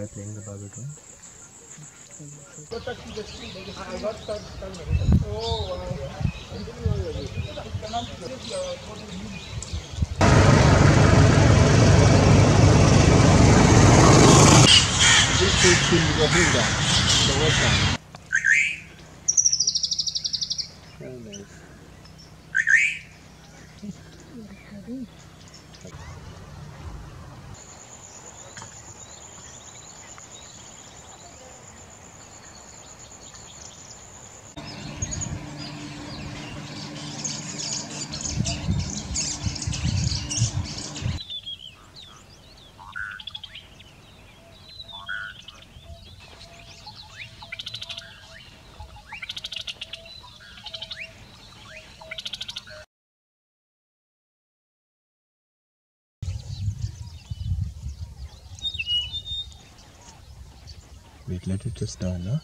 guy playing the baritone. This is the Hilda, the water. Very nice. Wait, let it just down huh?